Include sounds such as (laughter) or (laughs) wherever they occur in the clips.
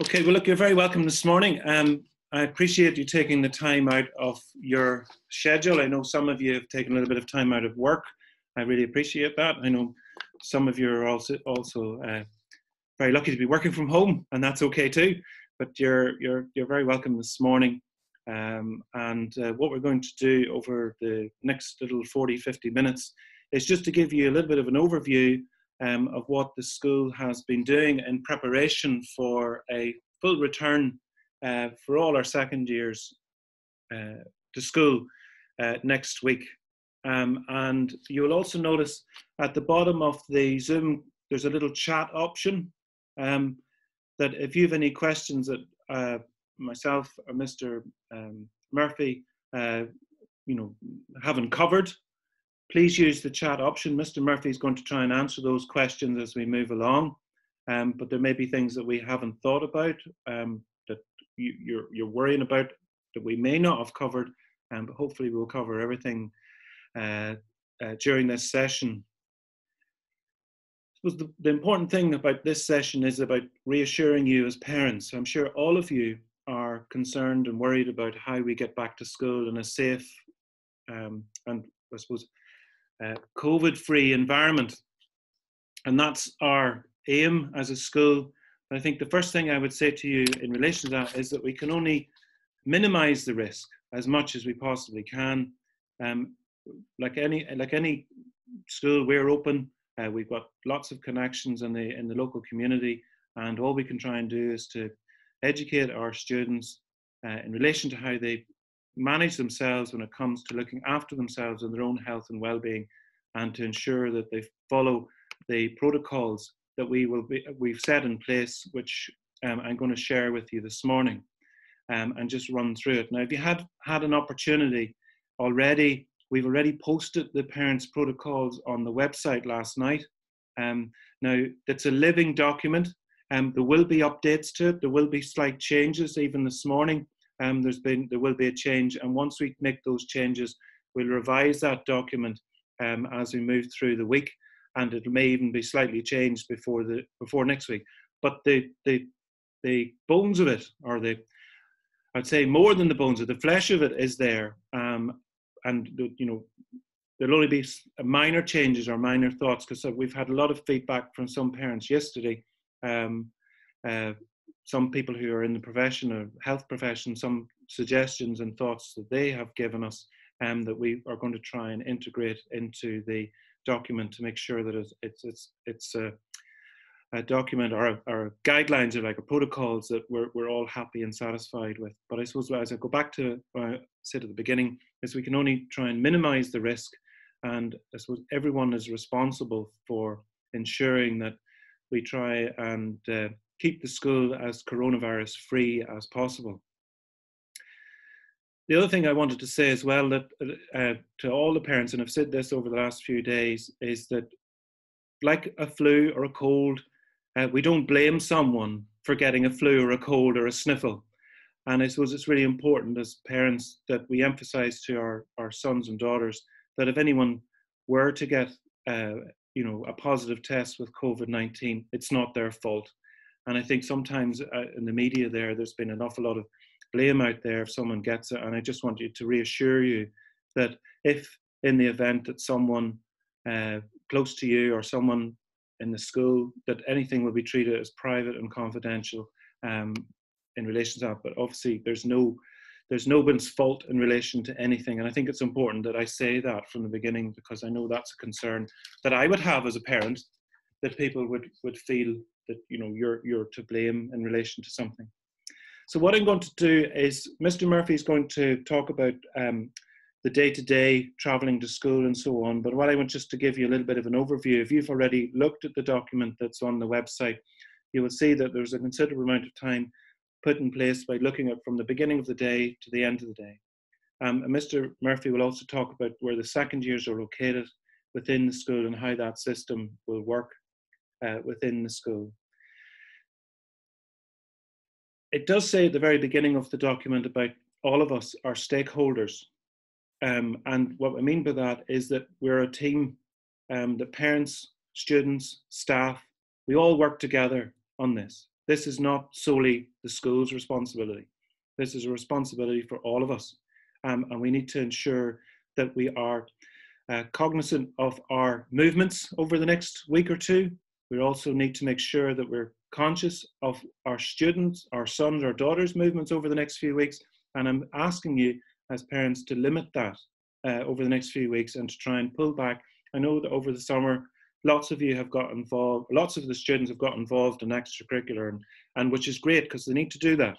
Okay, well, look, you're very welcome this morning. Um, I appreciate you taking the time out of your schedule. I know some of you have taken a little bit of time out of work. I really appreciate that. I know some of you are also also uh, very lucky to be working from home, and that's okay too. But you're you're you're very welcome this morning. Um, and uh, what we're going to do over the next little 40, 50 minutes is just to give you a little bit of an overview um, of what the school has been doing in preparation for a full return uh, for all our second years uh, to school uh, next week. Um, and you'll also notice at the bottom of the Zoom, there's a little chat option um, that if you have any questions that uh, myself or Mr. Um, Murphy, uh, you know, haven't covered, Please use the chat option. Mr. Murphy is going to try and answer those questions as we move along. Um, but there may be things that we haven't thought about um, that you, you're, you're worrying about that we may not have covered. Um, but hopefully we'll cover everything uh, uh, during this session. The, the important thing about this session is about reassuring you as parents. I'm sure all of you are concerned and worried about how we get back to school in a safe um, and I suppose uh, COVID free environment. And that's our aim as a school. I think the first thing I would say to you in relation to that is that we can only minimize the risk as much as we possibly can. Um, like any like any school, we're open. Uh, we've got lots of connections in the in the local community, and all we can try and do is to educate our students uh, in relation to how they manage themselves when it comes to looking after themselves and their own health and well-being and to ensure that they follow the protocols that we will be, we've set in place which um, I'm going to share with you this morning um, and just run through it. Now if you had had an opportunity already we've already posted the parents protocols on the website last night. Um, now it's a living document. And um, there will be updates to it. There will be slight changes even this morning um, there's been there will be a change, and once we make those changes, we'll revise that document um, as we move through the week, and it may even be slightly changed before the before next week. But the the the bones of it, or the I'd say more than the bones of the flesh of it, is there, um, and you know there'll only be minor changes or minor thoughts because we've had a lot of feedback from some parents yesterday um, uh, some people who are in the profession or health profession some suggestions and thoughts that they have given us um, that we are going to try and integrate into the document to make sure that it's it's it's, it's a, a, document or, or guidelines or like a protocols that we're, we're all happy and satisfied with. But I suppose as I go back to what I said at the beginning, is we can only try and minimize the risk and I suppose everyone is responsible for ensuring that we try and uh, keep the school as coronavirus free as possible. The other thing I wanted to say as well that uh, to all the parents, and I've said this over the last few days, is that like a flu or a cold, uh, we don't blame someone for getting a flu or a cold or a sniffle. And I suppose it's really important as parents that we emphasize to our, our sons and daughters that if anyone were to get uh, you know a positive test with COVID-19, it's not their fault. And I think sometimes uh, in the media there, there's been an awful lot of blame out there if someone gets it. And I just want you to reassure you that if in the event that someone uh, close to you or someone in the school, that anything will be treated as private and confidential um, in relation to that. But obviously, there's no there's no one's fault in relation to anything. And I think it's important that I say that from the beginning because I know that's a concern that I would have as a parent that people would would feel that you know you're you're to blame in relation to something. So what I'm going to do is Mr. Murphy is going to talk about um, the day-to-day traveling to school and so on. But what I want just to give you a little bit of an overview, if you've already looked at the document that's on the website, you will see that there's a considerable amount of time put in place by looking at from the beginning of the day to the end of the day. Um, and Mr. Murphy will also talk about where the second years are located within the school and how that system will work uh, within the school. It does say at the very beginning of the document about all of us are stakeholders. Um, and what I mean by that is that we're a team, um, the parents, students, staff, we all work together on this. this is not solely the school's responsibility. This is a responsibility for all of us. Um, and we need to ensure that we are uh, cognizant of our movements over the next week or two. We also need to make sure that we're conscious of our students, our sons, our daughters' movements over the next few weeks. And I'm asking you as parents to limit that uh, over the next few weeks and to try and pull back. I know that over the summer, lots of you have got involved, lots of the students have got involved in extracurricular, and, and which is great because they need to do that.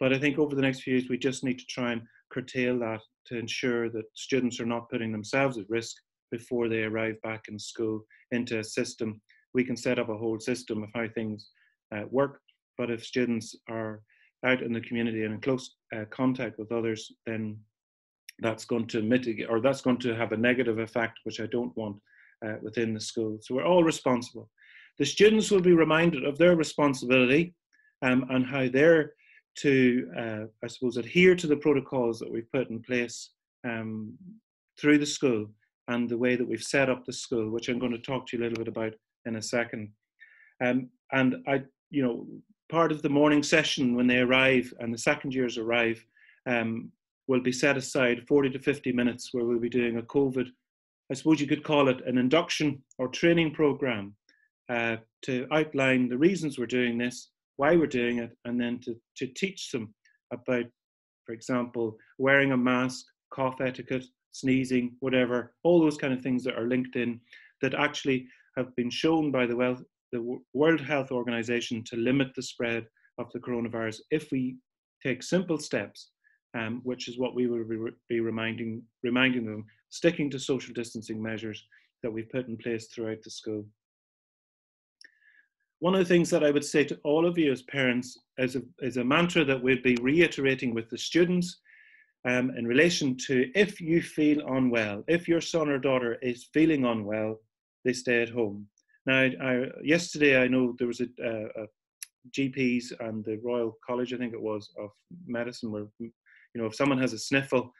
But I think over the next few years, we just need to try and curtail that to ensure that students are not putting themselves at risk before they arrive back in school into a system. We can set up a whole system of how things uh, work, but if students are out in the community and in close uh, contact with others, then that's going to mitigate or that's going to have a negative effect, which I don't want uh, within the school. So we're all responsible. The students will be reminded of their responsibility um, and how they're to, uh, I suppose, adhere to the protocols that we've put in place um, through the school and the way that we've set up the school, which I'm going to talk to you a little bit about in a second. Um, and I, you know, part of the morning session when they arrive and the second years arrive um, will be set aside 40 to 50 minutes where we'll be doing a COVID, I suppose you could call it an induction or training program uh, to outline the reasons we're doing this why we're doing it, and then to, to teach them about, for example, wearing a mask, cough etiquette, sneezing, whatever, all those kind of things that are linked in that actually have been shown by the, well, the World Health Organization to limit the spread of the coronavirus if we take simple steps, um, which is what we will be, be reminding, reminding them, sticking to social distancing measures that we've put in place throughout the school. One of the things that I would say to all of you as parents is a, is a mantra that we'd be reiterating with the students um, in relation to if you feel unwell, if your son or daughter is feeling unwell, they stay at home. Now, I, I, yesterday I know there was a, a, a, GPs and the Royal College, I think it was, of medicine, where you know if someone has a sniffle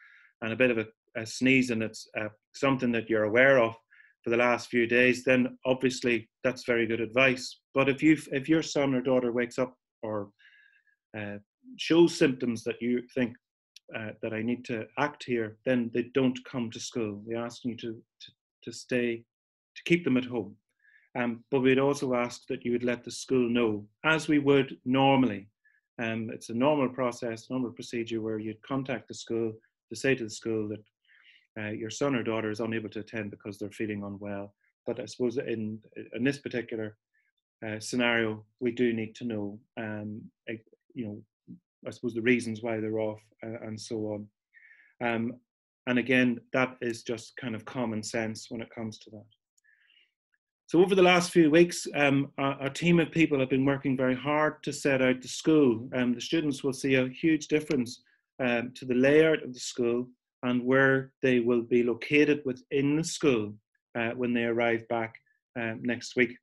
and a bit of a, a sneeze and it's uh, something that you're aware of, for the last few days, then obviously that's very good advice. But if you if your son or daughter wakes up or uh, shows symptoms that you think uh, that I need to act here, then they don't come to school. We ask you to, to, to stay, to keep them at home. Um, but we'd also ask that you would let the school know, as we would normally. Um, it's a normal process, normal procedure where you'd contact the school to say to the school that uh, your son or daughter is unable to attend because they're feeling unwell. But I suppose in in this particular uh, scenario, we do need to know, um, you know, I suppose the reasons why they're off uh, and so on. Um, and again, that is just kind of common sense when it comes to that. So over the last few weeks, um, our, our, team of people have been working very hard to set out the school. Um, the students will see a huge difference um, to the layout of the school and where they will be located within the school uh, when they arrive back uh, next week.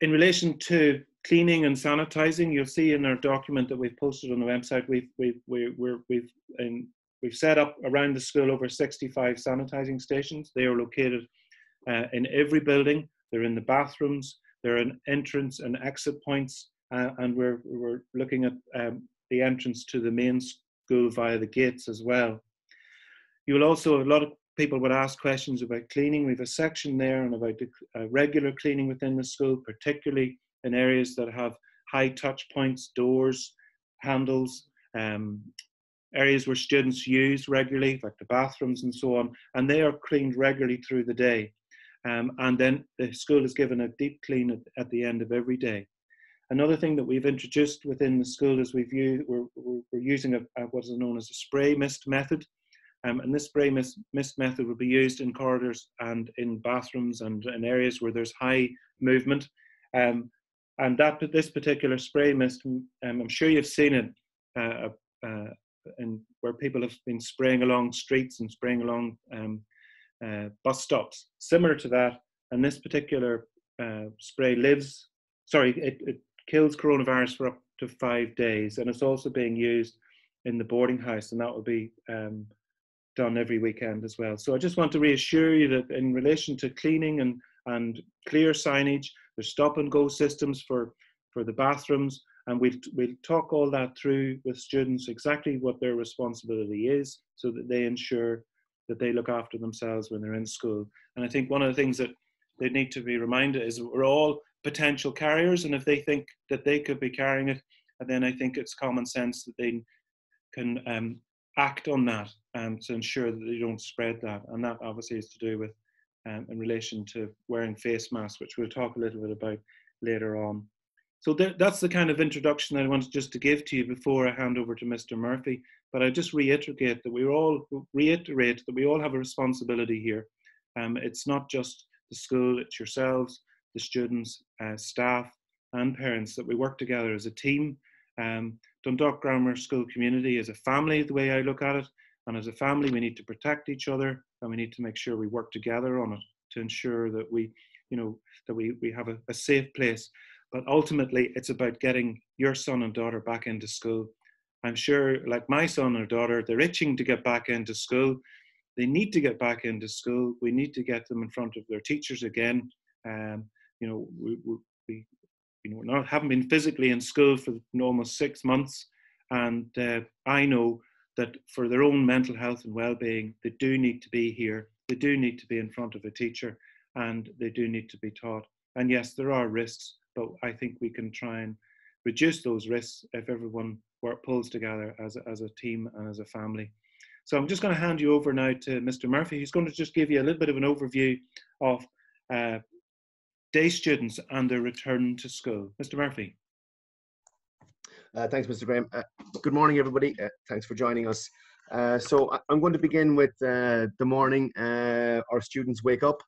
In relation to cleaning and sanitizing, you'll see in our document that we've posted on the website, we've, we've, we, we're, we've, in, we've set up around the school over 65 sanitizing stations. They are located uh, in every building. They're in the bathrooms, they're in entrance and exit points, uh, and we're, we're looking at um, the entrance to the main school via the gates as well. You will also, a lot of people would ask questions about cleaning. We have a section there and about the, uh, regular cleaning within the school, particularly in areas that have high touch points, doors, handles, um, areas where students use regularly, like the bathrooms and so on, and they are cleaned regularly through the day. Um, and then the school is given a deep clean at, at the end of every day. Another thing that we've introduced within the school is we've used, we're, we're using a, a, what is known as a spray mist method. Um, and this spray mist, mist method will be used in corridors and in bathrooms and in areas where there's high movement. Um, and that this particular spray mist, um, I'm sure you've seen it uh, uh, in, where people have been spraying along streets and spraying along um, uh, bus stops. Similar to that, and this particular uh, spray lives, sorry, it, it kills coronavirus for up to five days, and it's also being used in the boarding house, and that will be um, done every weekend as well. So I just want to reassure you that in relation to cleaning and, and clear signage. There's stop and go systems for, for the bathrooms. And we'll, we'll talk all that through with students exactly what their responsibility is so that they ensure that they look after themselves when they're in school. And I think one of the things that they need to be reminded is we're all potential carriers. And if they think that they could be carrying it, then I think it's common sense that they can um, act on that um, to ensure that they don't spread that. And that obviously is to do with um, in relation to wearing face masks, which we'll talk a little bit about later on. So th that's the kind of introduction that I wanted just to give to you before I hand over to Mr. Murphy. But I just reiterate that we all reiterate that we all have a responsibility here. Um, it's not just the school; it's yourselves, the students, uh, staff, and parents that we work together as a team. Um, Dundalk Grammar School community is a family, the way I look at it. And as a family, we need to protect each other and we need to make sure we work together on it to ensure that we, you know, that we, we have a, a safe place. But ultimately, it's about getting your son and daughter back into school. I'm sure, like my son or daughter, they're itching to get back into school. They need to get back into school. We need to get them in front of their teachers again. Um, you know, we, we, you know, not haven't been physically in school for almost six months, and uh, I know that for their own mental health and well-being, they do need to be here. They do need to be in front of a teacher, and they do need to be taught. And yes, there are risks, but I think we can try and reduce those risks if everyone work, pulls together as a, as a team and as a family. So I'm just going to hand you over now to Mr. Murphy. who's going to just give you a little bit of an overview of uh, day students and their return to school. Mr. Murphy. Uh, thanks, Mr. Graham. Uh, good morning, everybody. Uh, thanks for joining us. Uh, so I'm going to begin with uh, the morning. Our students wake up.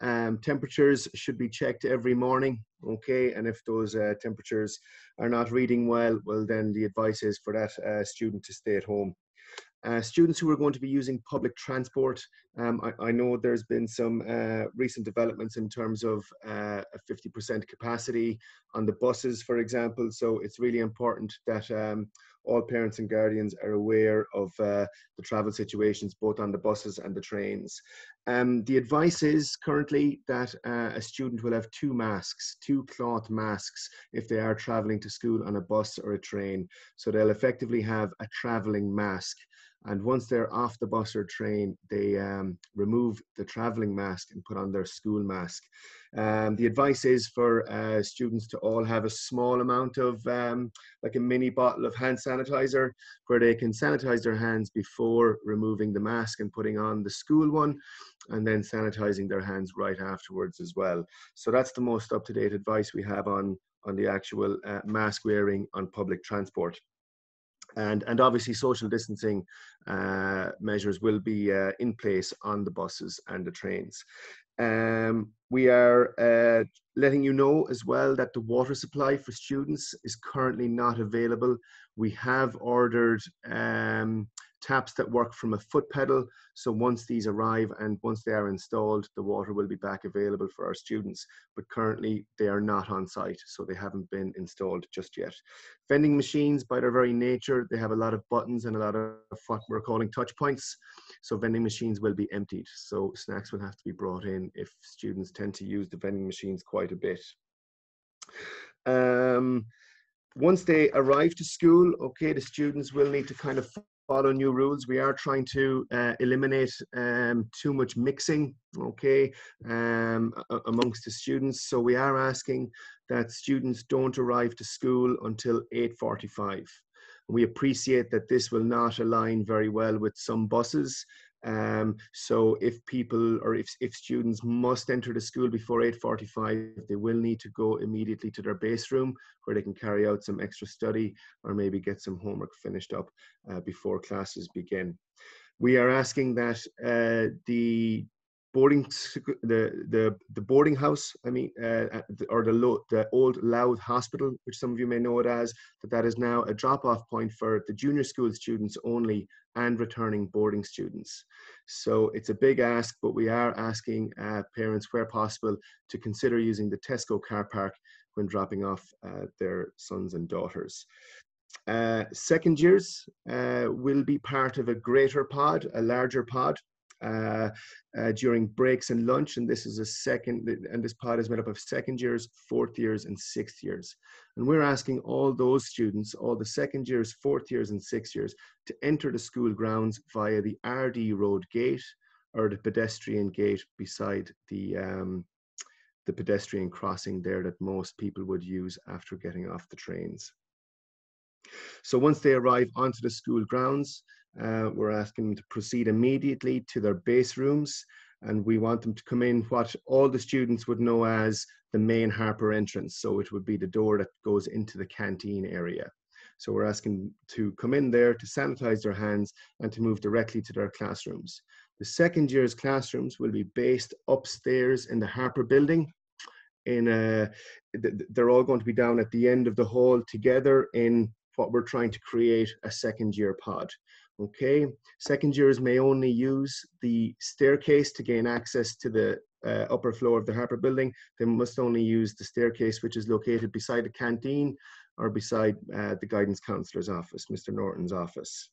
Um, temperatures should be checked every morning, okay? And if those temperatures are not reading well, well, then the advice is for that student to stay at home. Uh, students who are going to be using public transport, um, I, I, know there's been some uh, recent developments in terms of uh, a 50% capacity on the buses, for example. So it's really important that um, all parents and guardians are aware of uh, the travel situations, both on the buses and the trains. Um, the advice is currently that uh, a student will have two masks, two cloth masks, if they are traveling to school on a bus or a train. So they'll effectively have a traveling mask. And once they're off the bus or train, they um, remove the traveling mask and put on their school mask. Um, the advice is for uh, students to all have a small amount of, um, like a mini bottle of hand sanitizer, where they can sanitize their hands before removing the mask and putting on the school one, and then sanitizing their hands right afterwards as well. So that's the most up to date advice we have on, on the actual uh, mask wearing on public transport and and obviously social distancing uh, measures will be uh, in place on the buses and the trains. Um, we are uh, letting you know as well that the water supply for students is currently not available. We have ordered um, taps that work from a foot pedal. So once these arrive and once they are installed, the water will be back available for our students. But currently they are not on site, so they haven't been installed just yet. Vending machines, by their very nature, they have a lot of buttons and a lot of what we're calling touch points. So vending machines will be emptied. So snacks will have to be brought in if students tend to use the vending machines quite a bit. Um, once they arrive to school, okay, the students will need to kind of follow new rules. We are trying to uh, eliminate um, too much mixing, okay, um, amongst the students. So we are asking that students don't arrive to school until 8.45. We appreciate that this will not align very well with some buses um, so if people or if, if students must enter the school before 8.45, they will need to go immediately to their base room where they can carry out some extra study or maybe get some homework finished up uh, before classes begin. We are asking that uh, the boarding the the the boarding house i mean uh, or the the old Louth hospital which some of you may know it as that that is now a drop off point for the junior school students only and returning boarding students. So it's a big ask but we are asking uh, parents where possible to consider using the tesco car park when dropping off uh, their sons and daughters. Uh, second years uh, will be part of a greater pod a larger pod uh, uh, during breaks and lunch. And this is a second, and this pod is made up of second years, fourth years, and sixth years. And we're asking all those students, all the second years, fourth years, and sixth years, to enter the school grounds via the Ardee Road gate or the pedestrian gate beside the um, the pedestrian crossing there that most people would use after getting off the trains. So once they arrive onto the school grounds, uh, we're asking them to proceed immediately to their base rooms and we want them to come in what all the students would know as the main Harper entrance. So it would be the door that goes into the canteen area. So we're asking to come in there to sanitize their hands and to move directly to their classrooms. The second year's classrooms will be based upstairs in the Harper building. In a, they're all going to be down at the end of the hall together in what we're trying to create a second year pod. Okay, second years may only use the staircase to gain access to the uh, upper floor of the Harper building. They must only use the staircase, which is located beside the canteen or beside uh, the guidance counselor's office, Mr. Norton's office.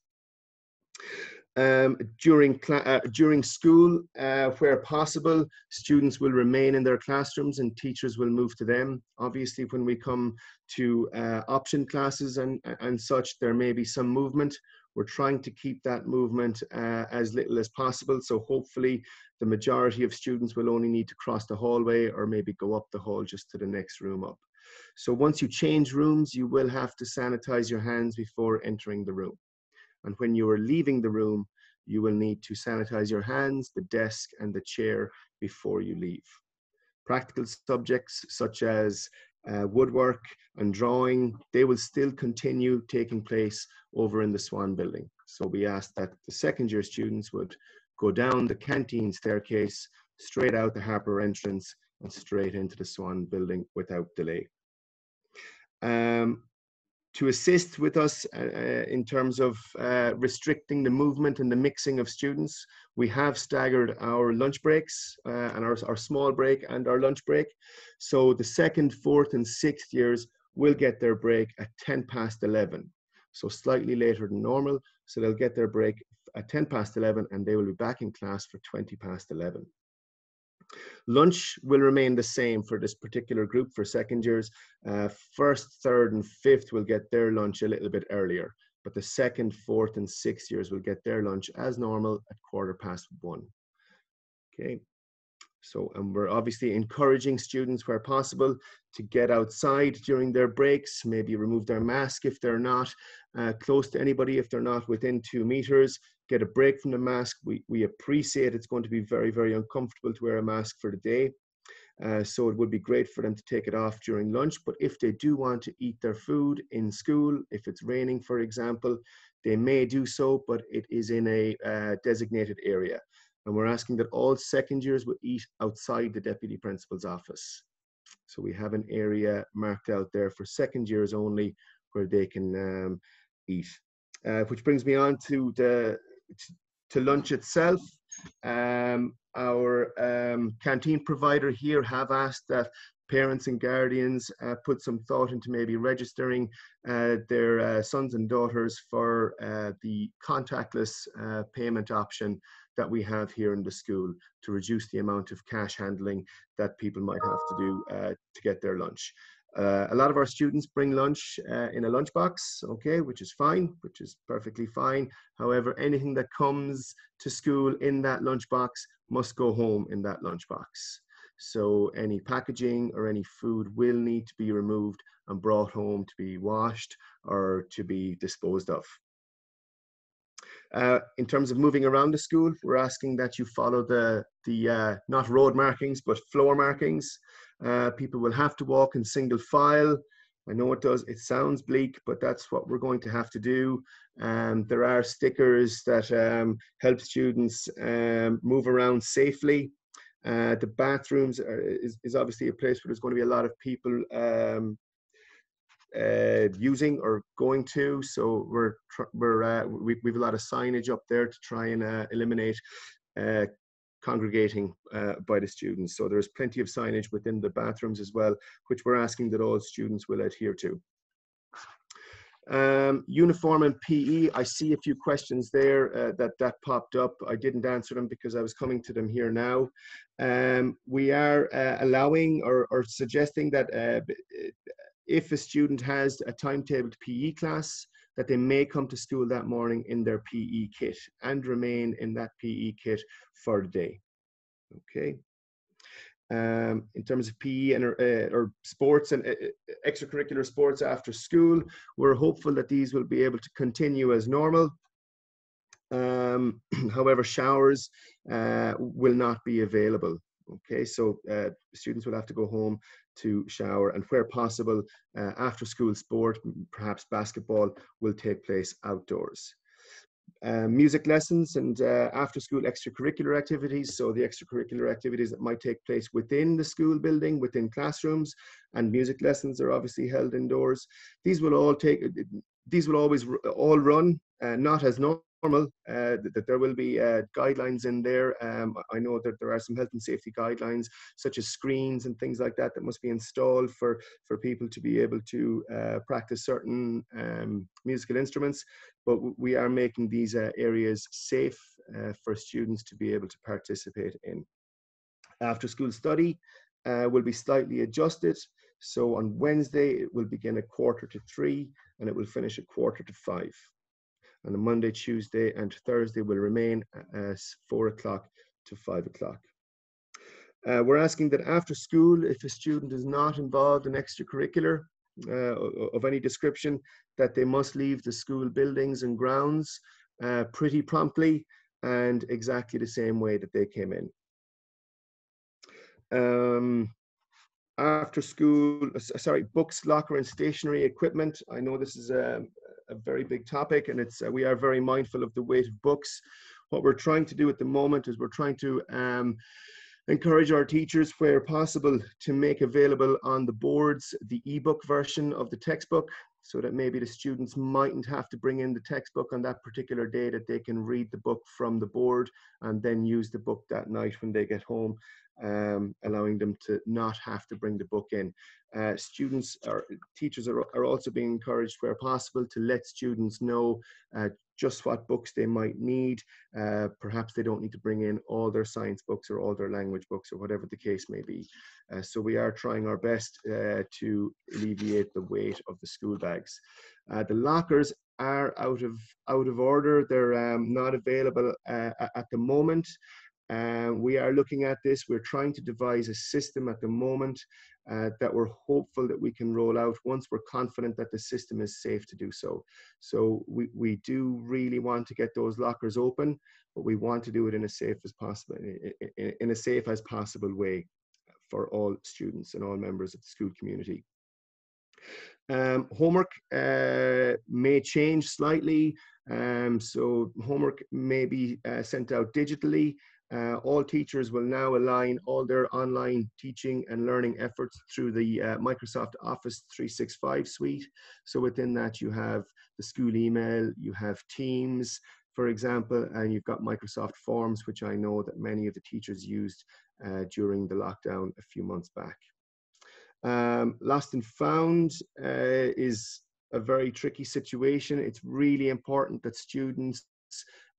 Um, during, uh, during school, uh, where possible, students will remain in their classrooms and teachers will move to them. Obviously, when we come to uh, option classes and, and such, there may be some movement. We're trying to keep that movement uh, as little as possible. So hopefully the majority of students will only need to cross the hallway or maybe go up the hall just to the next room up. So once you change rooms, you will have to sanitize your hands before entering the room. And when you are leaving the room, you will need to sanitize your hands, the desk, and the chair before you leave. Practical subjects such as uh, woodwork and drawing, they will still continue taking place over in the Swan building. So we ask that the second year students would go down the canteen staircase, straight out the Harper entrance, and straight into the Swan building without delay. Um, to assist with us uh, uh, in terms of uh, restricting the movement and the mixing of students. We have staggered our lunch breaks uh, and our, our small break and our lunch break. So the second, fourth and sixth years will get their break at 10 past 11. So slightly later than normal. So they'll get their break at 10 past 11 and they will be back in class for 20 past 11. Lunch will remain the same for this particular group for second years. Uh, first, third, and fifth will get their lunch a little bit earlier, but the second, fourth, and sixth years will get their lunch as normal at quarter past one. Okay. So, and we're obviously encouraging students where possible to get outside during their breaks, maybe remove their mask if they're not uh, close to anybody, if they're not within two meters, get a break from the mask. We, we appreciate it's going to be very, very uncomfortable to wear a mask for the day. Uh, so it would be great for them to take it off during lunch. But if they do want to eat their food in school, if it's raining, for example, they may do so, but it is in a uh, designated area. And we're asking that all second years will eat outside the deputy principal's office. So we have an area marked out there for second years only where they can um, eat. Uh, which brings me on to the to lunch itself. Um, our um, canteen provider here have asked that parents and guardians uh, put some thought into maybe registering uh, their uh, sons and daughters for uh, the contactless uh, payment option that we have here in the school to reduce the amount of cash handling that people might have to do uh, to get their lunch. Uh, a lot of our students bring lunch uh, in a lunchbox, okay, which is fine, which is perfectly fine. However, anything that comes to school in that lunchbox must go home in that lunchbox. So any packaging or any food will need to be removed and brought home to be washed or to be disposed of. Uh, in terms of moving around the school, we're asking that you follow the, the uh, not road markings, but floor markings. Uh, people will have to walk in single file. I know it does, it sounds bleak, but that's what we're going to have to do. Um, there are stickers that um, help students um, move around safely. Uh, the bathrooms are, is, is, obviously a place where there's going to be a lot of people um, uh, using or going to. So we're we're uh, we, we have a lot of signage up there to try and uh, eliminate uh, congregating uh, by the students. So there's plenty of signage within the bathrooms as well, which we're asking that all students will adhere to. Um, uniform and PE, I see a few questions there uh, that, that popped up. I didn't answer them because I was coming to them here now. Um, we are uh, allowing or, or, suggesting that uh, if a student has a timetabled PE class, that they may come to school that morning in their PE kit and remain in that PE kit for the day. Okay um, in terms of PE and uh, or sports and uh, uh, extracurricular sports after school. We're hopeful that these will be able to continue as normal. Um, (clears throat) however, showers uh, will not be available. Okay, so uh, students will have to go home to shower, and where possible, uh, after school sport, perhaps basketball, will take place outdoors. Uh, music lessons and uh, after school extracurricular activities. So the extracurricular activities that might take place within the school building, within classrooms, and music lessons are obviously held indoors. These will all take, these will always all run, uh, not as normal normal, uh, that, there will be uh, guidelines in there. Um, I know that there are some health and safety guidelines, such as screens and things like that, that must be installed for, for people to be able to uh, practice certain um, musical instruments. But we are making these uh, areas safe uh, for students to be able to participate in. After school study uh, will be slightly adjusted. So on Wednesday, it will begin at quarter to three and it will finish at quarter to five and the Monday, Tuesday, and Thursday will remain as four o'clock to five o'clock. Uh, we're asking that after school, if a student is not involved in extracurricular uh, of any description, that they must leave the school buildings and grounds uh, pretty promptly and exactly the same way that they came in. Um, after school, sorry, books, locker, and stationery equipment. I know this is a, a very big topic, and it's uh, we are very mindful of the weight of books. What we're trying to do at the moment is we're trying to um, encourage our teachers, where possible, to make available on the boards the ebook version of the textbook so that maybe the students mightn't have to bring in the textbook on that particular day that they can read the book from the board and then use the book that night when they get home um, allowing them to not have to bring the book in. Uh, students or teachers are, are also being encouraged where possible to let students know uh, just what books they might need. Uh, perhaps they don't need to bring in all their science books or all their language books or whatever the case may be. Uh, so we are trying our best uh, to alleviate the weight of the school bags. Uh, the lockers are out of out of order. They're um, not available at the moment. Uh, we are looking at this. We're trying to devise a system at the moment uh, that we're hopeful that we can roll out once we're confident that the system is safe to do so. So we, we do really want to get those lockers open, but we want to do it in a safe as possible, in, in a safe as possible way for all students and all members of the school community. Um, homework uh, may change slightly. Um, so homework may be uh, sent out digitally uh, all teachers will now align all their online teaching and learning efforts through the uh, Microsoft Office 365 suite. So within that, you have the school email, you have Teams, for example, and you've got Microsoft Forms, which I know that many of the teachers used uh, during the lockdown a few months back. Um, lost and found uh, is a very tricky situation. It's really important that students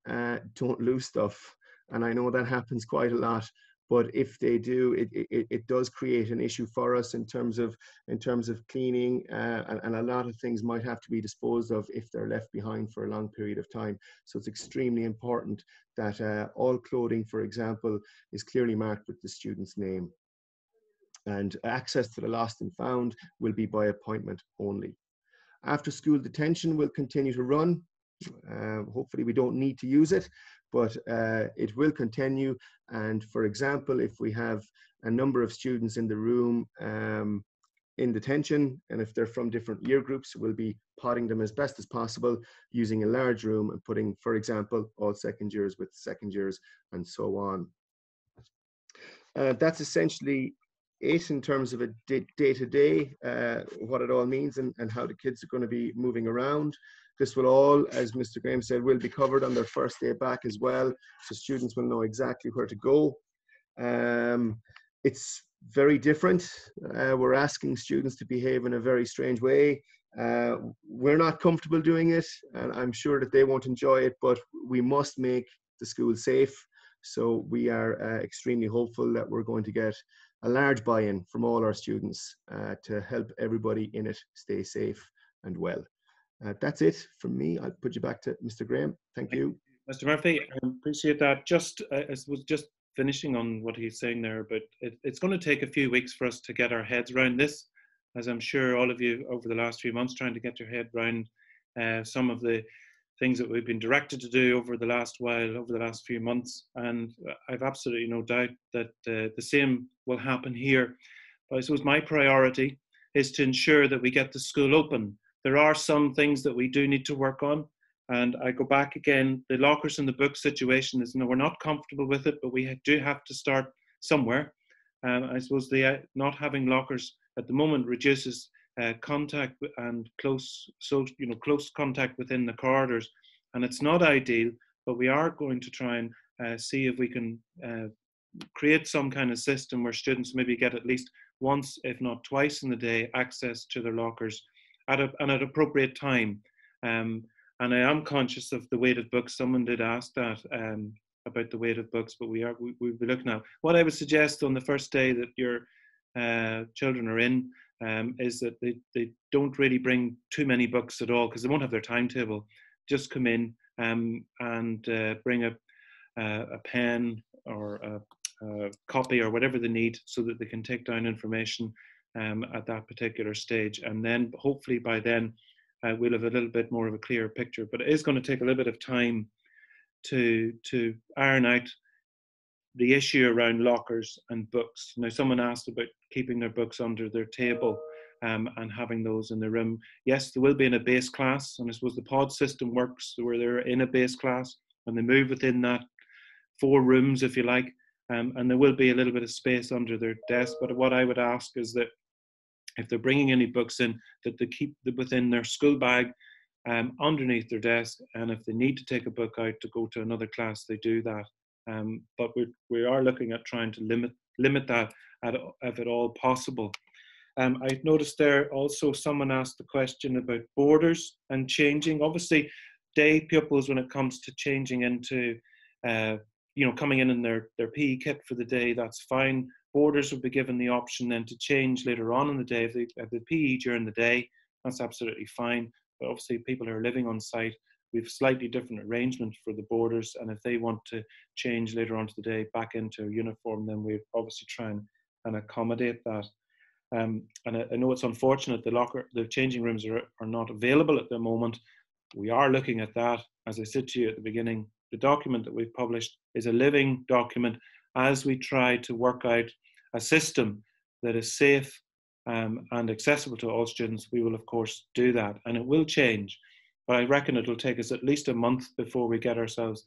uh, don't lose stuff and I know that happens quite a lot. But if they do, it, it, it does create an issue for us in terms of in terms of cleaning, uh, and, and a lot of things might have to be disposed of if they're left behind for a long period of time. So it's extremely important that uh, all clothing, for example, is clearly marked with the student's name. And access to the lost and found will be by appointment only. After school detention will continue to run. Uh, hopefully we don't need to use it, but uh, it will continue. And for example, if we have a number of students in the room um, in detention, and if they're from different year groups, we'll be potting them as best as possible using a large room and putting, for example, all second years with second years and so on. Uh, that's essentially it in terms of a day to day, what it all means and, and how the kids are going to be moving around. This will all, as Mr. Graham said, will be covered on their first day back as well, so students will know exactly where to go. Um, it's very different. Uh, we're asking students to behave in a very strange way. Uh, we're not comfortable doing it, and I'm sure that they won't enjoy it, but we must make the school safe. So we are uh, extremely hopeful that we're going to get a large buy-in from all our students uh, to help everybody in it stay safe and well. Uh, that's it from me. I'll put you back to Mr. Graham. Thank you. Mr. Murphy, I appreciate that. Just uh, I was just finishing on what he's saying there, but it, it's going to take a few weeks for us to get our heads around this, as I'm sure all of you over the last few months trying to get your head around uh, some of the things that we've been directed to do over the last while, over the last few months. And I've absolutely no doubt that uh, the same will happen here. But I suppose my priority is to ensure that we get the school open. There are some things that we do need to work on. And I go back again, the lockers and the book situation is, know, we're not comfortable with it, but we do have to start somewhere. Um, I suppose the uh, not having lockers at the moment reduces uh, contact and close, so you know, close contact within the corridors, and it's not ideal. But we are going to try and uh, see if we can uh, create some kind of system where students maybe get at least once, if not twice in the day, access to their lockers at a, and at appropriate time. Um, and I am conscious of the weight of books. Someone did ask that um, about the weight of books, but we are we, we'll be looking at. What I would suggest on the first day that your uh, children are in um, is that they, they don't really bring too many books at all because they won't have their timetable. Just come in um, and uh, bring a, uh, a pen or a, a, copy or whatever they need so that they can take down information um, at that particular stage. And then hopefully by then uh, we'll have a little bit more of a clearer picture. But it is going to take a little bit of time to, to iron out the issue around lockers and books. Now, someone asked about keeping their books under their table um, and having those in the room. Yes, there will be in a base class, and I suppose the pod system works where they're in a base class and they move within that four rooms, if you like, um, and there will be a little bit of space under their desk. But what I would ask is that if they're bringing any books in, that they keep them within their school bag um, underneath their desk, and if they need to take a book out to go to another class, they do that. Um, but we, we are looking at trying to limit limit that at, if at all possible. Um, I noticed there also someone asked the question about boarders and changing. Obviously, day pupils, when it comes to changing into, uh, you know, coming in in their, their PE kit for the day, that's fine. Boarders would be given the option then to change later on in the day if they the PE during the day. That's absolutely fine. But obviously, people who are living on site we've slightly different arrangement for the boarders and if they want to change later on to the day back into uniform then we obviously try and, and accommodate that. Um, and I, I, know it's unfortunate the locker the changing rooms are, are not available at the moment. We are looking at that. As i said to you at the beginning the document that we've published is a living document as we try to work out a system that is safe um, and accessible to all students. We will of course do that and it will change but I reckon it'll take us at least a month before we get ourselves,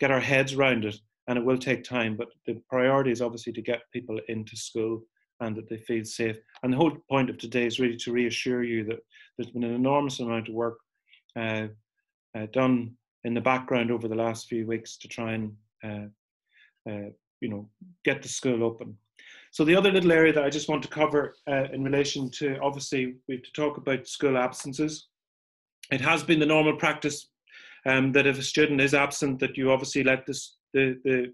get our heads around it, and it will take time. But the priority is obviously to get people into school and that they feel safe. And the whole point of today is really to reassure you that there's been an enormous amount of work uh, uh, done in the background over the last few weeks to try and uh, uh you know get the school open. So the other little area that I just want to cover uh, in relation to obviously we have to talk about school absences it has been the normal practice um, that if a student is absent, that you obviously let this the, the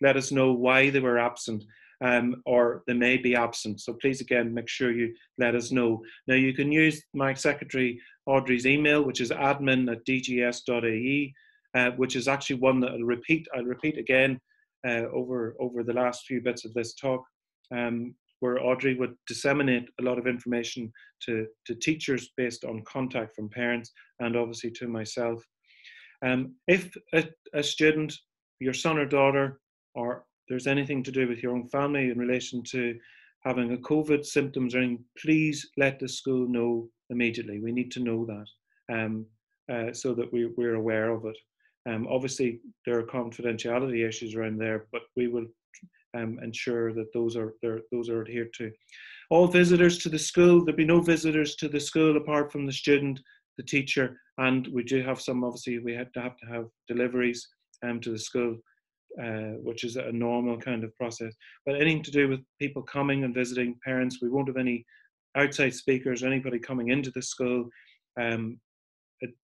let us know why they were absent. Um, or they may be absent. So please again make sure you let us know. Now you can use my secretary Audrey's email, which is admin at dgs.ie, uh, which is actually one that I'll repeat. I'll repeat again uh, over over the last few bits of this talk. Um, where Audrey would disseminate a lot of information to, to teachers based on contact from parents and obviously to myself. Um, if a, a student, your son or daughter, or there's anything to do with your own family in relation to having a COVID symptoms or anything, please let the school know immediately. We need to know that um, uh, so that we, we're aware of it. Um, obviously, there are confidentiality issues around there, but we will um, ensure that those are those are adhered to. All visitors to the school, there'll be no visitors to the school apart from the student, the teacher, and we do have some. Obviously, we have to have to have deliveries um, to the school, uh, which is a normal kind of process. But anything to do with people coming and visiting parents, we won't have any outside speakers, or anybody coming into the school, um,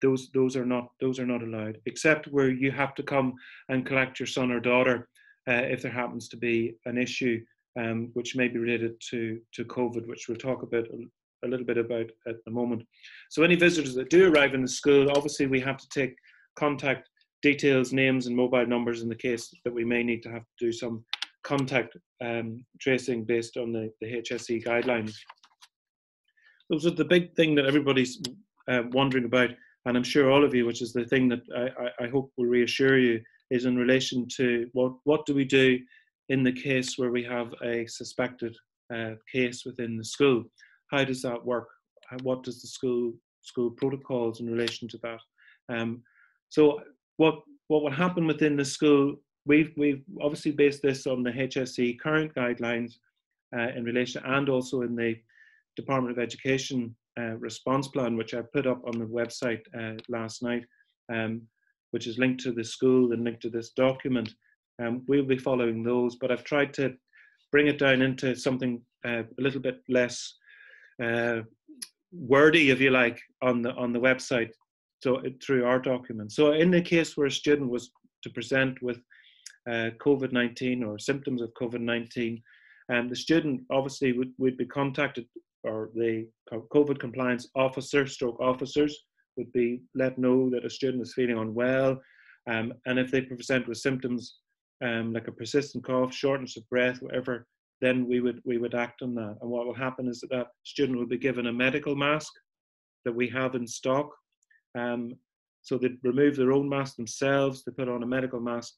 those those are not those are not allowed, except where you have to come and collect your son or daughter uh, if there happens to be an issue um, which may be related to to COVID, which we'll talk about a little bit about at the moment. So any visitors that do arrive in the school, obviously we have to take contact details, names, and mobile numbers in the case that we may need to have to do some contact um, tracing based on the, the HSE guidelines. Those are the big thing that everybody's uh, wondering about, and I'm sure all of you, which is the thing that I, I, hope will reassure you, is in relation to what what do we do in the case where we have a suspected uh, case within the school. How does that work? What does the school school protocols in relation to that? Um, so what what will happen within the school? We've we've obviously based this on the HSE current guidelines uh, in relation, and also in the Department of Education uh, response plan, which I put up on the website uh, last night, um, which is linked to the school and linked to this document. Um, we'll be following those, but I've tried to bring it down into something uh, a little bit less uh, wordy, if you like, on the on the website. So through our document. So in the case where a student was to present with uh, COVID-19 or symptoms of COVID-19, and um, the student obviously would, would be contacted or the COVID compliance officer, stroke officers, would be let know that a student is feeling unwell. Um, and if they present with symptoms um, like a persistent cough, shortness of breath, whatever, then we would we would act on that. And what will happen is that that student will be given a medical mask that we have in stock. Um, so they'd remove their own mask themselves. They put on a medical mask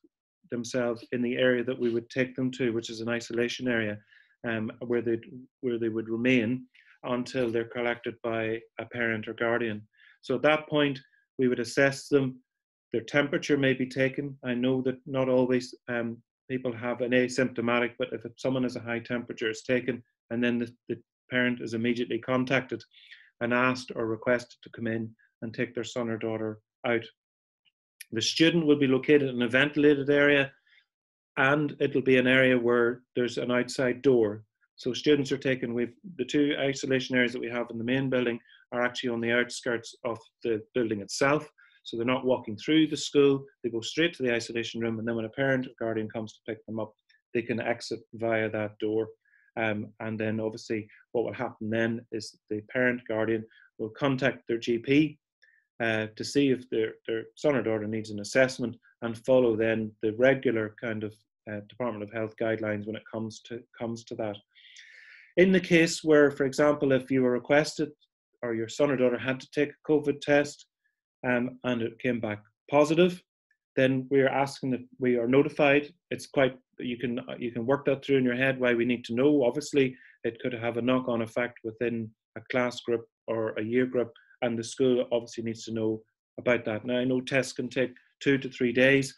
themselves in the area that we would take them to, which is an isolation area, um, where they where they would remain until they're collected by a parent or guardian. So at that point, we would assess them. Their temperature may be taken. I know that not always um, people have an asymptomatic, but if someone has a high temperature, it's taken, and then the, the parent is immediately contacted and asked or requested to come in and take their son or daughter out. The student will be located in a ventilated area and it'll be an area where there's an outside door so students are taken with the two isolation areas that we have in the main building are actually on the outskirts of the building itself. So they're not walking through the school, they go straight to the isolation room, and then when a parent or guardian comes to pick them up, they can exit via that door. Um, and then obviously what will happen then is the parent guardian will contact their GP uh, to see if their, their son or daughter needs an assessment and follow then the regular kind of uh, Department of Health guidelines when it comes to comes to that. In the case where, for example, if you were requested or your son or daughter had to take a COVID test um, and it came back positive, then we are asking that we are notified. It's quite you can you can work that through in your head why we need to know. Obviously, it could have a knock-on effect within a class group or a year group, and the school obviously needs to know about that. Now, I know tests can take two to three days,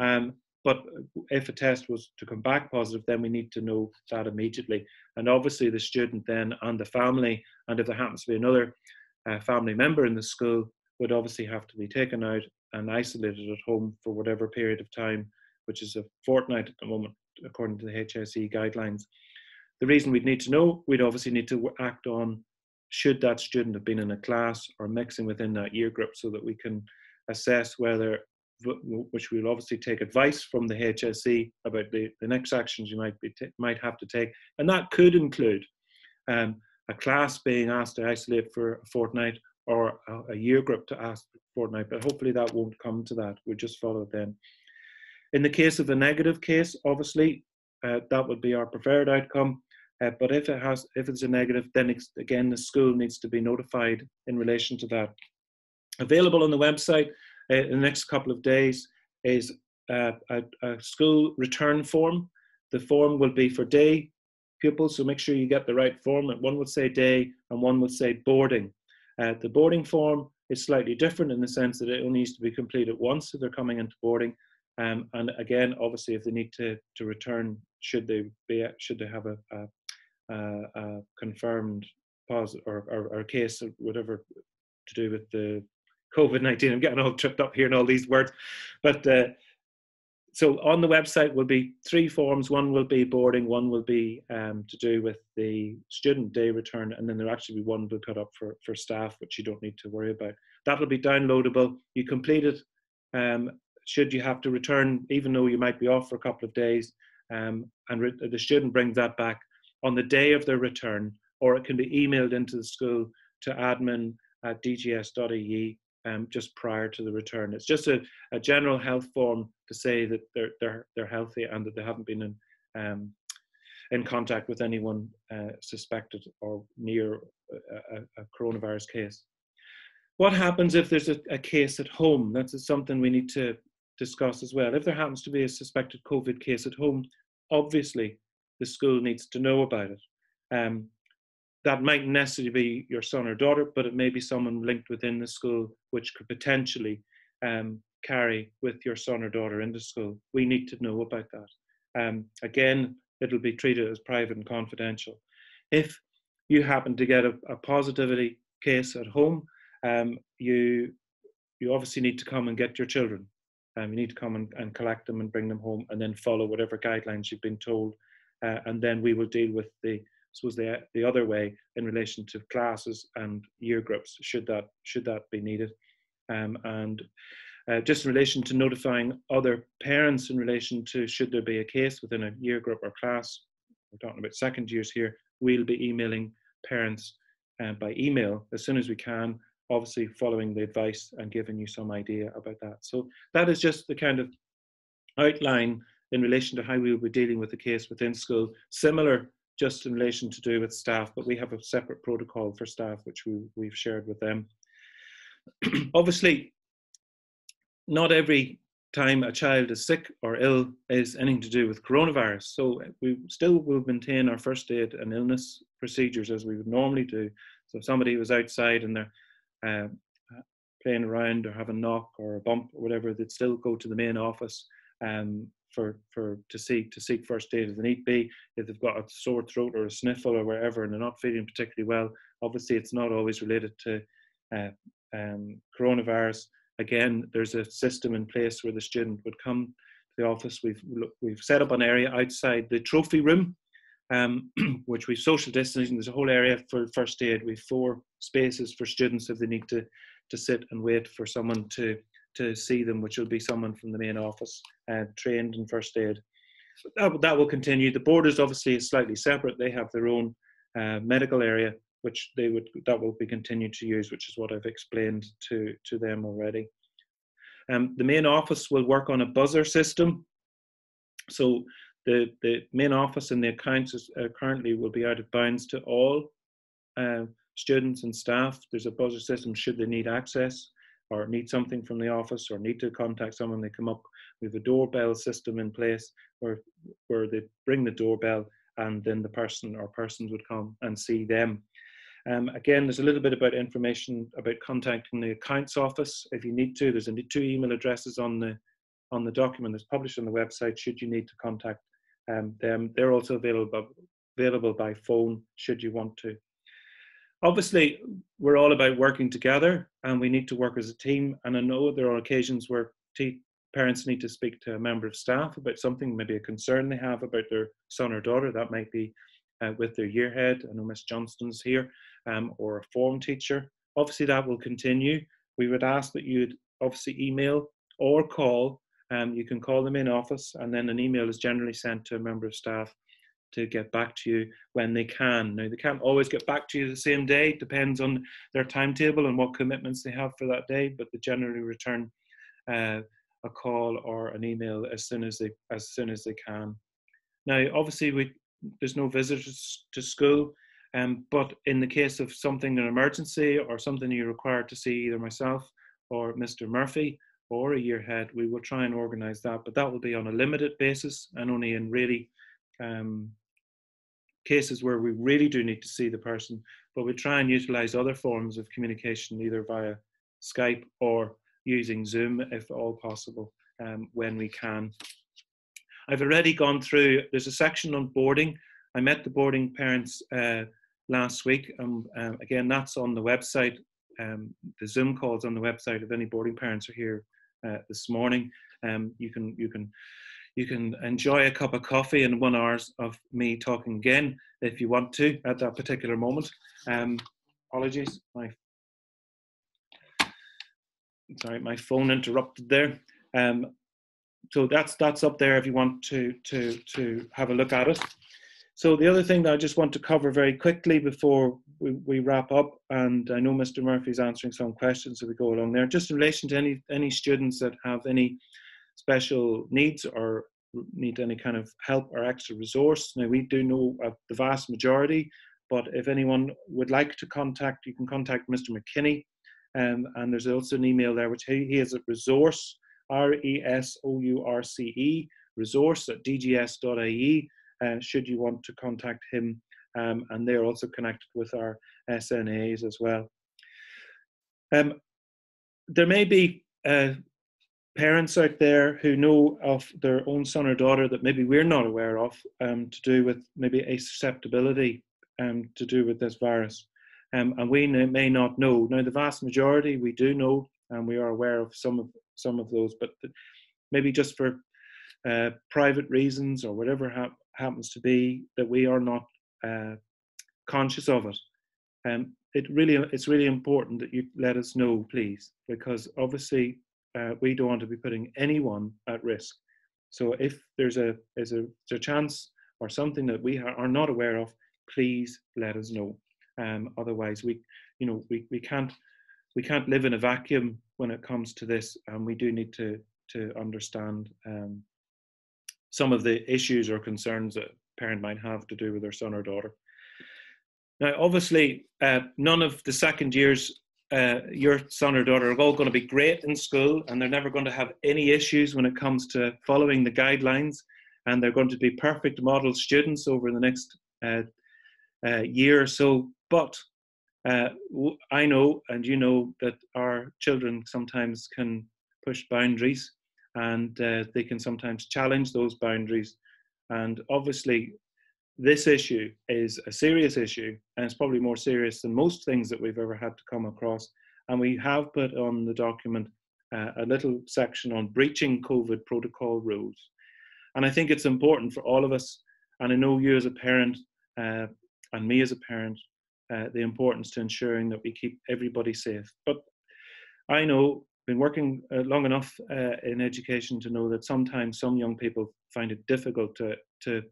um, but if a test was to come back positive, then we need to know that immediately. And obviously, the student then and the family, and if there happens to be another uh, family member in the school, would obviously have to be taken out and isolated at home for whatever period of time, which is a fortnight at the moment, according to the HSE guidelines. The reason we'd need to know, we'd obviously need to act on should that student have been in a class or mixing within that year group so that we can assess whether which we'll obviously take advice from the HSE about the, the next actions you might be might have to take, and that could include um, a class being asked to isolate for a fortnight or a, a, year group to ask for a fortnight. But hopefully that won't come to that. We'll just follow it then. In the case of a negative case, obviously uh, that would be our preferred outcome. Uh, but if it has, if it's a negative, then again the school needs to be notified in relation to that. Available on the website uh, in the next couple of days is uh, a, a, school return form. The form will be for day pupils, so make sure you get the right form. One would say day and one would say boarding. Uh, the boarding form is slightly different in the sense that it only needs to be completed once if they're coming into boarding. Um, and again, obviously, if they need to, to return, should they be should they have a, a, a confirmed positive or, or, or, case of whatever to do with the COVID 19. I'm getting all tripped up here and all these words. But uh, so on the website will be three forms. One will be boarding, one will be um, to do with the student day return, and then there'll actually be one to put up for, for staff, which you don't need to worry about. That'll be downloadable. You complete it. Um, should you have to return, even though you might be off for a couple of days, um, and re- the student brings that back on the day of their return, or it can be emailed into the school to admin at dgs.ie um, just prior to the return. It's just a, a, general health form to say that they're they're they're healthy and that they haven't been in um, in contact with anyone uh, suspected or near a, a, coronavirus case. What happens if there's a, a case at home? That's something we need to discuss as well. If there happens to be a suspected COVID case at home, obviously the school needs to know about it. Um, that might necessarily be your son or daughter, but it may be someone linked within the school which could potentially um, carry with your son or daughter into school. We need to know about that. Um, again, it'll be treated as private and confidential. If you happen to get a, a positivity case at home, um, you you obviously need to come and get your children. Um, you need to come and, and, collect them and bring them home, and then follow whatever guidelines you've been told. Uh, and then we will deal with the suppose the the other way in relation to classes and year groups should that should that be needed. Um, and uh, just in relation to notifying other parents in relation to should there be a case within a year group or class we're talking about second years here we'll be emailing parents uh, by email as soon as we can obviously following the advice and giving you some idea about that. So that is just the kind of outline in relation to how we will be dealing with the case within school similar just in relation to do with staff, but we have a separate protocol for staff which we, we've shared with them. (clears throat) Obviously, not every time a child is sick or ill is anything to do with coronavirus. So we still will maintain our first aid and illness procedures as we would normally do. So if somebody was outside and they're uh, playing around or have a knock or a bump or whatever, they'd still go to the main office um, for for to seek to seek first aid if they need be if they've got a sore throat or a sniffle or wherever and they're not feeling particularly well obviously it's not always related to uh, um, coronavirus. Again there's a system in place where the student would come to the office. We've we've set up an area outside the trophy room um, (clears throat) which we've social distancing. There's a whole area for first aid. We've four spaces for students if they need to to sit and wait for someone to to see them, which will be someone from the main office uh, trained in first aid. That, that will continue. The boarders obviously is slightly separate. They have their own uh, medical area, which they would that will be continued to use, which is what I've explained to to them already. Um, the main office will work on a buzzer system. So the, the main office and the accounts is, uh, currently will be out of bounds to all uh, students and staff. There's a buzzer system should they need access or need something from the office or need to contact someone, they come up with a doorbell system in place where where they bring the doorbell and then the person or persons would come and see them. Um, again, there's a little bit about information about contacting the accounts office if you need to. There's two email addresses on the on the document that's published on the website. Should you need to contact um, them, they're also available available by phone. Should you want to obviously we're all about working together and we need to work as a team and i know there are occasions where t- parents need to speak to a member of staff about something maybe a concern they have about their son or daughter that might be uh, with their year head. I know miss johnston's here um, or a form teacher. Obviously that will continue. We would ask that you'd obviously email or call. Um, you can call them in office and then an email is generally sent to a member of staff to get back to you when they can. Now, they can't always get back to you the same day, it depends on their timetable and what commitments they have for that day, but they generally return uh, a call or an email as soon as they as soon as they can. Now, obviously, we there's no visitors to school, um, but in the case of something an emergency or something you require to see either myself or Mr. Murphy or a year head, we will try and organise that, but that will be on a limited basis and only in really um, cases where we really do need to see the person, but we try and utilize other forms of communication, either via Skype or using Zoom if at all possible um, when we can. I've already gone through, there's a section on boarding. I met the boarding parents uh, last week. Um, um, again, that's on the website. Um, the Zoom calls on the website if any boarding parents are here uh, this morning. Um, you can you can you can enjoy a cup of coffee and one hour of me talking again if you want to at that particular moment. Um, apologies, my sorry, my phone interrupted there. Um, so that's that's up there if you want to to to have a look at it. So the other thing that I just want to cover very quickly before we, we wrap up, and I know Mr. Murphy's answering some questions as we go along there, just in relation to any any students that have any special needs or need any kind of help or extra resource. Now we do know of the vast majority, but if anyone would like to contact, you can contact Mr. McKinney, um, and there's also an email there which he, he has at resource R E S O U R C E resource at dgs.ie. Uh, should you want to contact him, um, and they're also connected with our SNAs as well. Um, there may be uh, parents out there who know of their own son or daughter that maybe we're not aware of um, to do with maybe a susceptibility um, to do with this virus. Um, and we may not know. Now, the vast majority we do know, and we are aware of some of some of those, but maybe just for uh, private reasons or whatever ha- happens to be, that we are not uh, conscious of it. Um, it really, it's really important that you let us know, please, because obviously uh, we don't want to be putting anyone at risk. So if there's a is a, a chance or something that we are not aware of, please let us know. Um, otherwise, we you know we, we can't we can't live in a vacuum when it comes to this, and we do need to to understand um, some of the issues or concerns that a parent might have to do with their son or daughter. Now, obviously, uh, none of the second years uh, your son or daughter are all going to be great in school and they're never going to have any issues when it comes to following the guidelines and they're going to be perfect model students over the next uh, uh, year or so. But uh, I know, and you know, that our children sometimes can push boundaries and uh, they can sometimes challenge those boundaries. And obviously, this issue is a serious issue, and it's probably more serious than most things that we've ever had to come across. And we have put on the document uh, a little section on breaching COVID protocol rules. And I think it's important for all of us, and I know you as a parent uh, and me as a parent, uh, the importance to ensuring that we keep everybody safe. But I know, been working uh, long enough uh, in education to know that sometimes some young people find it difficult to, to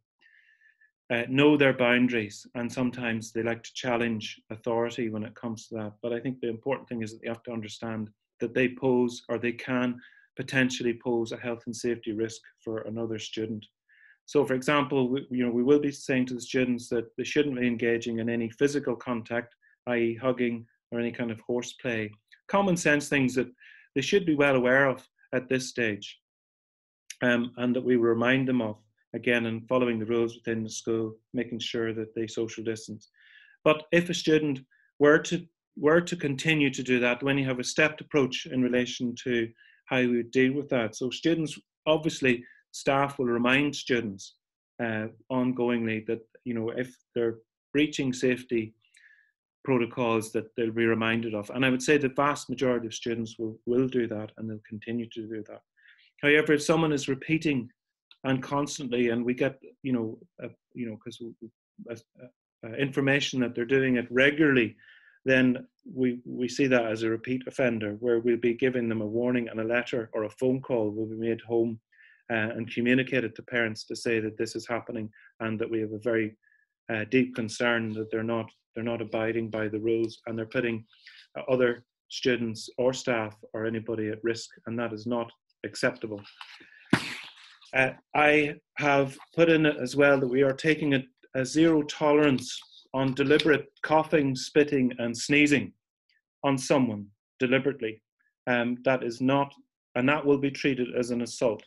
uh, know their boundaries and sometimes they like to challenge authority when it comes to that. But i think the important thing is that they have to understand that they pose or they can potentially pose a health and safety risk for another student. So for example we, you know we will be saying to the students that they shouldn't be engaging in any physical contact i.e hugging or any kind of horseplay. Common sense things that they should be well aware of at this stage um, and that we remind them of again and following the rules within the school, making sure that they social distance. But if a student were to were to continue to do that, when you have a stepped approach in relation to how we would deal with that. So students, obviously, staff will remind students uh, ongoingly that you know if they're breaching safety protocols that they'll be reminded of. And I would say the vast majority of students will, will do that and they'll continue to do that. However, if someone is repeating and constantly, and we get you know uh, you know because uh, uh, information that they're doing it regularly, then we we see that as a repeat offender where we'll be giving them a warning and a letter or a phone call will be made home uh, and communicated to parents to say that this is happening and that we have a very uh, deep concern that they're not they're not abiding by the rules and they're putting other students or staff or anybody at risk and that is not acceptable uh, I have put in it as well that we are taking a, a zero tolerance on deliberate coughing, spitting, and sneezing on someone deliberately. Um, that is not, and that will be treated as an assault.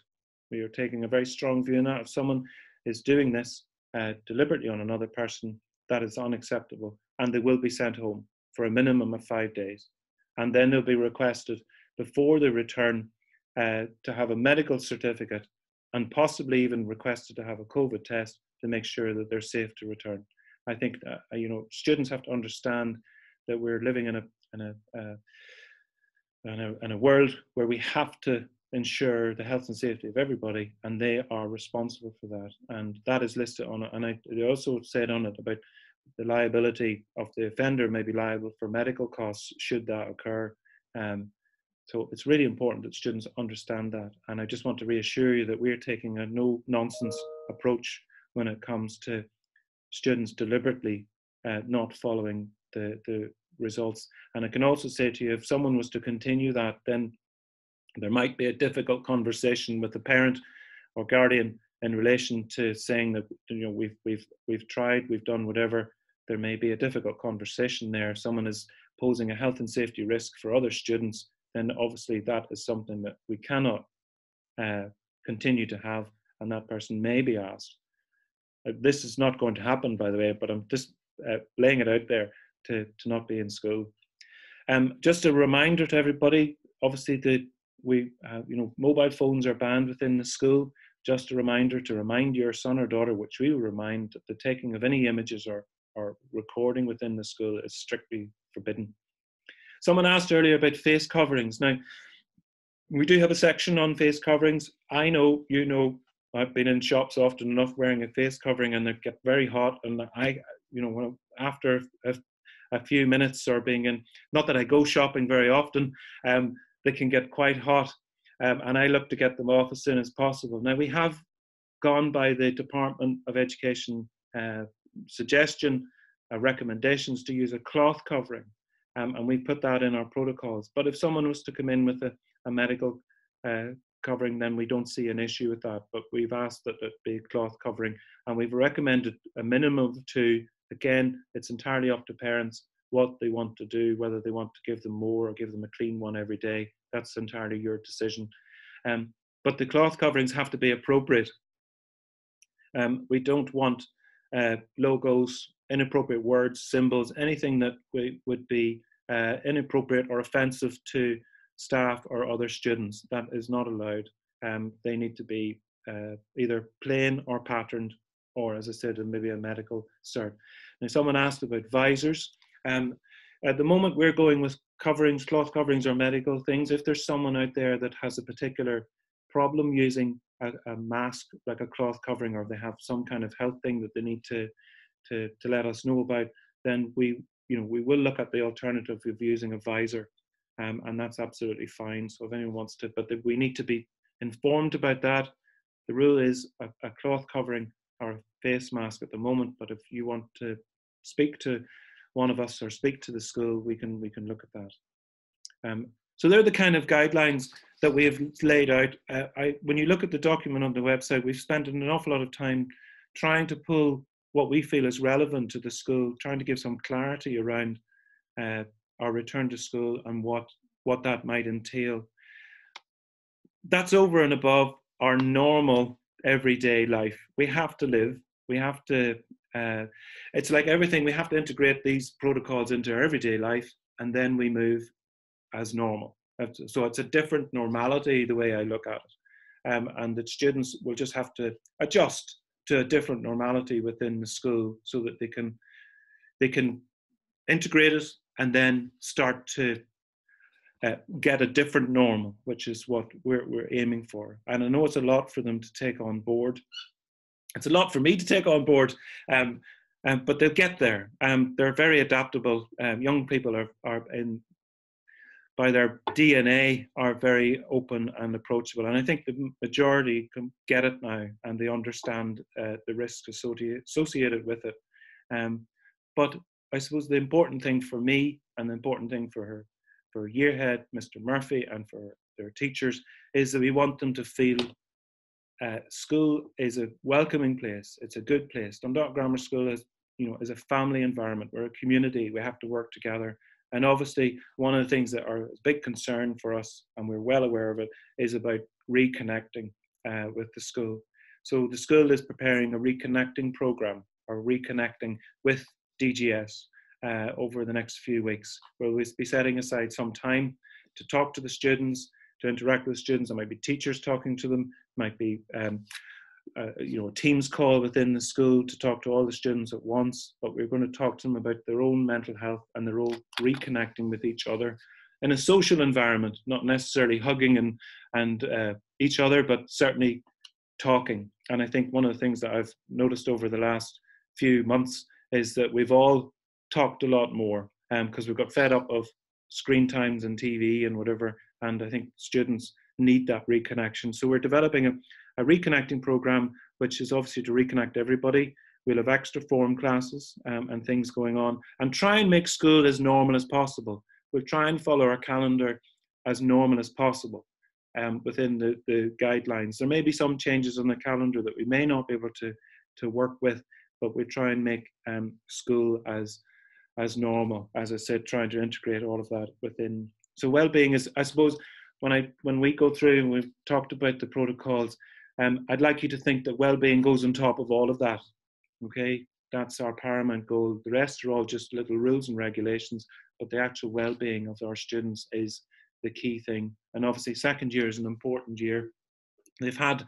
We are taking a very strong view now. If someone is doing this uh, deliberately on another person, that is unacceptable, and they will be sent home for a minimum of five days. And then they'll be requested before they return uh, to have a medical certificate and possibly even requested to have a COVID test to make sure that they're safe to return. I think uh, you know students have to understand that we're living in a in a, uh, in a in a world where we have to ensure the health and safety of everybody, and they are responsible for that. And that is listed on it. And I also said on it about the liability of the offender may be liable for medical costs should that occur. Um, so it's really important that students understand that. And I just want to reassure you that we're taking a no nonsense approach when it comes to students deliberately uh, not following the, the results. And I can also say to you, if someone was to continue that, then there might be a difficult conversation with the parent or guardian in relation to saying that you know we've we've we've tried, we've done whatever. There may be a difficult conversation there. Someone is posing a health and safety risk for other students, then obviously that is something that we cannot uh, continue to have, and that person may be asked. Uh, this is not going to happen, by the way, but I'm just uh, laying it out there to, to not be in school. Um, just a reminder to everybody, obviously the we uh, you know mobile phones are banned within the school. Just a reminder to remind your son or daughter, which we will remind, that the taking of any images or, or recording within the school is strictly forbidden. Someone asked earlier about face coverings. Now, we do have a section on face coverings. I know, you know, I've been in shops often enough wearing a face covering and they get very hot. And I, you know, after a, a few minutes or being in, not that I go shopping very often, um, they can get quite hot. Um, and I look to get them off as soon as possible. Now, we have gone by the Department of Education uh, suggestion, uh, recommendations to use a cloth covering, um, and we put that in our protocols. But if someone was to come in with a, a medical uh, covering, then we don't see an issue with that. But we've asked that it be a cloth covering, and we've recommended a minimum of two. Again, it's entirely up to parents what they want to do, whether they want to give them more or give them a clean one every day. That's entirely your decision. Um, but the cloth coverings have to be appropriate. Um, we don't want uh, logos, inappropriate words, symbols, anything that would be uh, inappropriate or offensive to staff or other students. That is not allowed. Um, they need to be uh, either plain or patterned, or as I said, maybe a medical cert. Now, someone asked about visors. Um, at the moment, we're going with coverings, cloth coverings, or medical things. If there's someone out there that has a particular problem using a, a, mask, like a cloth covering, or they have some kind of health thing that they need to, to, to let us know about, then we, you know, we will look at the alternative of using a visor, um, and that's absolutely fine. So if anyone wants to, but we need to be informed about that. The rule is a, a cloth covering or a face mask at the moment, but if you want to speak to one of us or speak to the school, we can we can look at that. Um, so they're the kind of guidelines that we have laid out. Uh, I, when you look at the document on the website, we've spent an awful lot of time trying to pull what we feel is relevant to the school, trying to give some clarity around uh, our return to school and what what that might entail. That's over and above our normal everyday life. We have to live. We have to uh, it's like everything, we have to integrate these protocols into our everyday life and then we move as normal. So it's a different normality, the way I look at it. Um, and the students will just have to adjust to a different normality within the school so that they can they can integrate it and then start to uh, get a different normal, which is what we're, we're aiming for. And I know it's a lot for them to take on board, it's a lot for me to take on board, um, um, but they'll get there. Um, they're very adaptable. Um, young people are, are in, by their DNA, are very open and approachable. And I think the majority can get it now and they understand uh, the risks associated with it. Um, but I suppose the important thing for me and the important thing for her, for Yearhead, Mr. Murphy, and for their teachers is that we want them to feel uh, school is a welcoming place. It's a good place. Dundalk Grammar School is, you know, is a family environment. We're a community. We have to work together. And obviously, one of the things that are a big concern for us, and we're well aware of it, is about reconnecting uh, with the school. So the school is preparing a reconnecting program or reconnecting with DGS uh, over the next few weeks. Where we'll be setting aside some time to talk to the students, to interact with students. There might be teachers talking to them, might be um, you know, Teams call within the school to talk to all the students at once, but we're going to talk to them about their own mental health and their own reconnecting with each other in a social environment, not necessarily hugging and and uh, each other, but certainly talking. And I think one of the things that I've noticed over the last few months is that we've all talked a lot more because um, we've got fed up of screen times and TV and whatever. And I think students need that reconnection. So we're developing a, a reconnecting program, which is obviously to reconnect everybody. We'll have extra form classes um, and things going on and try and make school as normal as possible. We'll try and follow our calendar as normal as possible um, within the, the guidelines. There may be some changes on the calendar that we may not be able to, to work with, but we try and make um, school as as normal. As I said, trying to integrate all of that within. So well-being is, I suppose, when I when we go through and we've talked about the protocols, um, I'd like you to think that well-being goes on top of all of that. Okay, that's our paramount goal. The rest are all just little rules and regulations, but the actual well-being of our students is the key thing. And obviously, second year is an important year. They've had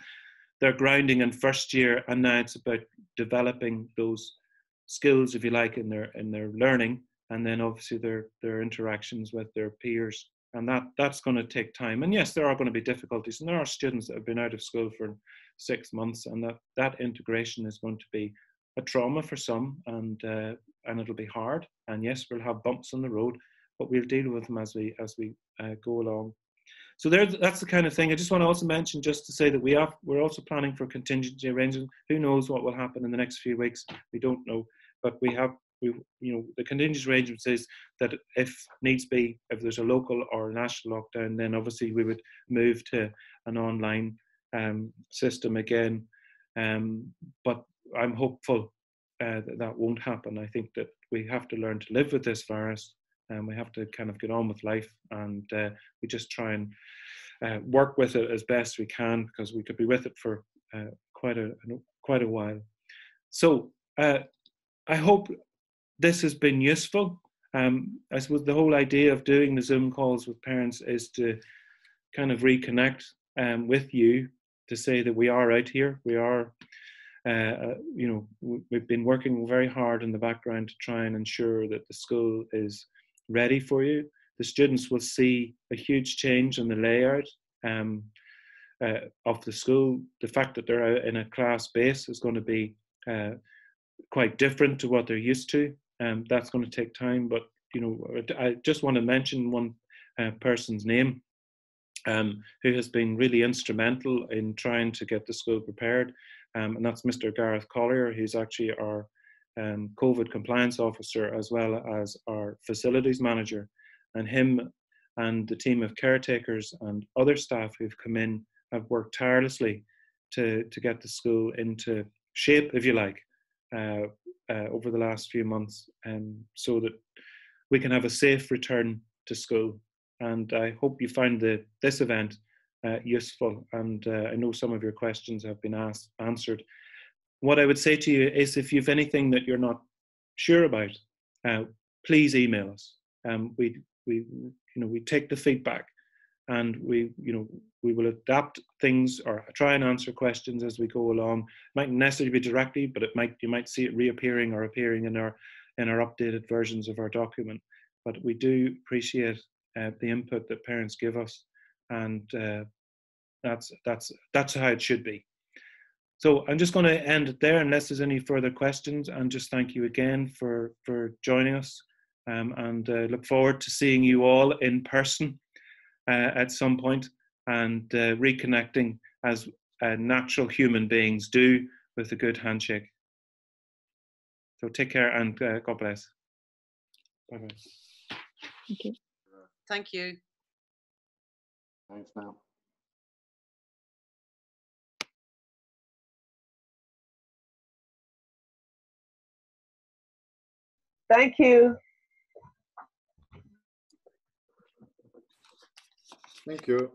their grounding in first year, and now it's about developing those skills, if you like, in their in their learning, and then obviously their their interactions with their peers. And that that's going to take time. And yes, there are going to be difficulties, and there are students that have been out of school for six months, and that that integration is going to be a trauma for some, and uh, and it'll be hard. And yes, we'll have bumps on the road, but we'll deal with them as we as we uh, go along. So there, that's the kind of thing. I just want to also mention, just to say that we have, we're also planning for contingency arrangements. Who knows what will happen in the next few weeks? We don't know, but we have, we, you know, the contingency arrangement says that if needs be, if there's a local or a national lockdown, then obviously we would move to an online um, system again. Um, but I'm hopeful uh, that that won't happen. I think that we have to learn to live with this virus and we have to kind of get on with life and uh, we just try and uh, work with it as best we can because we could be with it for uh, quite a quite a while. So uh, I hope this has been useful. Um, I suppose the whole idea of doing the Zoom calls with parents is to kind of reconnect um, with you to say that we are out here. We are, uh, uh, you know, we've been working very hard in the background to try and ensure that the school is ready for you. The students will see a huge change in the layout um, uh, of the school. The fact that they're in a class base is going to be uh, quite different to what they're used to. Um, that's going to take time, but you know, I just want to mention one uh, person's name um, who has been really instrumental in trying to get the school prepared, um, and that's Mr. Gareth Collier, who's actually our um, COVID compliance officer as well as our facilities manager. And him and the team of caretakers and other staff who've come in have worked tirelessly to, to get the school into shape, if you like, uh, uh, over the last few months, um, so that we can have a safe return to school. And I hope you find the, this event uh, useful. And uh, I know some of your questions have been asked, answered what I would say to you is if you've anything that you're not sure about, uh, please email us. Um, we, we, you know, we take the feedback and we, you know, we will adapt things or try and answer questions as we go along. It might necessarily be directly, but it might, you might see it reappearing or appearing in our, in our updated versions of our document. But we do appreciate uh, the input that parents give us and uh, that's, that's, that's how it should be. So I'm just going to end it there unless there's any further questions and just thank you again for, for joining us um, and uh, look forward to seeing you all in person at some point and uh, reconnecting as uh, natural human beings do with a good handshake. So take care and uh, God bless. Bye bye. Thank you. Thank you. Thanks, now. Thank you.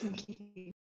Thank (laughs) (laughs) you.